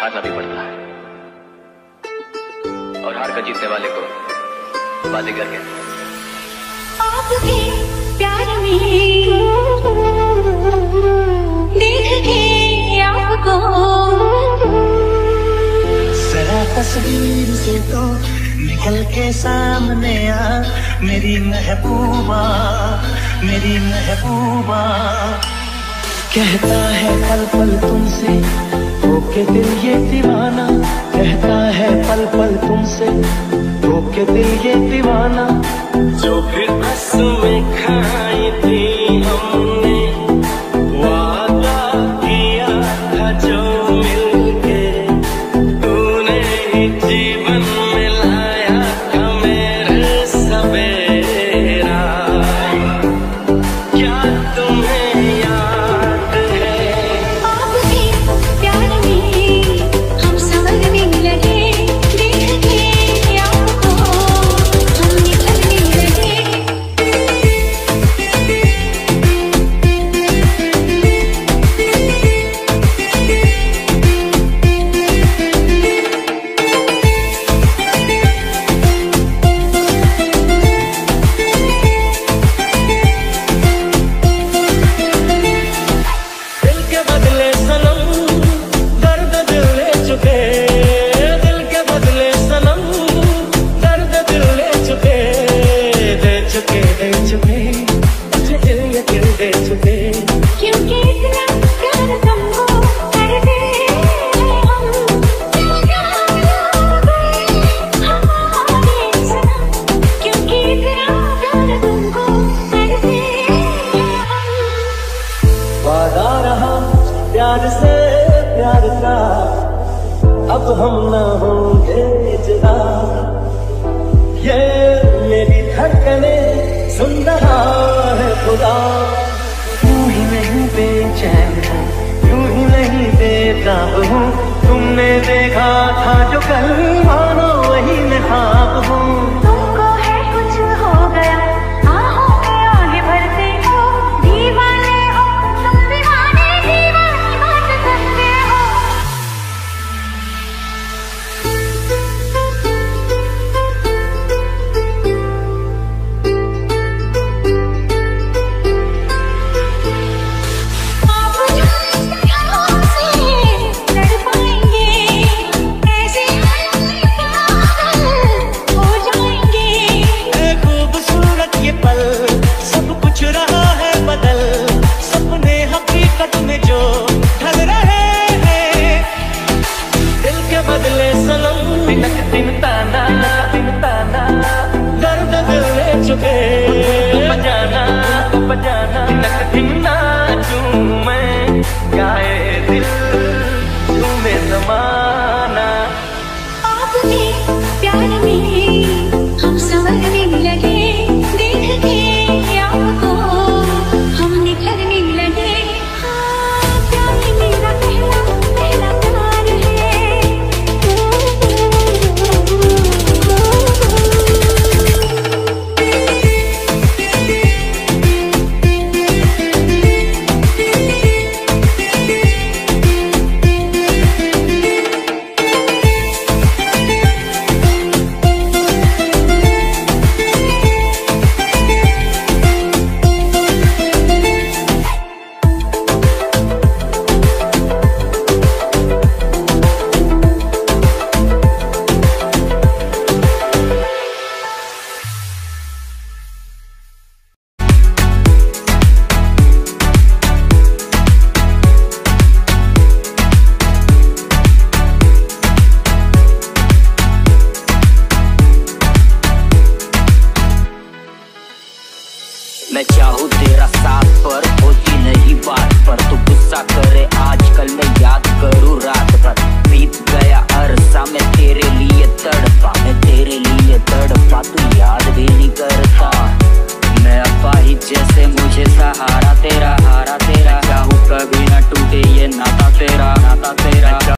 हारना भी पड़ता है। और हार कर जीतने वाले को बाजीगर कहते हैं आपके प्यार में देख के आपको। जरा तस्वीर से तो निकल के सामने आ मेरी महबूबा मेरी महबूबा। कहता है पल पल तुमसे। ओके दिल ये दीवाना। कहता है पल पल तुमसे। ओके दिल ये दीवाना। जो फिर में प्यार से प्यार का। अब हम ना होंगे जुदा। ये मेरी धड़कने सुन रहा है खुदा। यूँ ही नहीं बेचैन यूँ ही नहीं बेताब हूँ। तुमने देखा था जो कल, मानो वही मैं ख्वाब हूँ। दिन दिन ताना दिन ताना। दर्द दिल ले चुके बजाना बजाना दिन ना नाचू मैं, गाए दिल तुम्हें जमाना। आपने प्यार में मैं चाहूँ तेरा साथ पर होती नहीं बात पर तू गुस्सा कर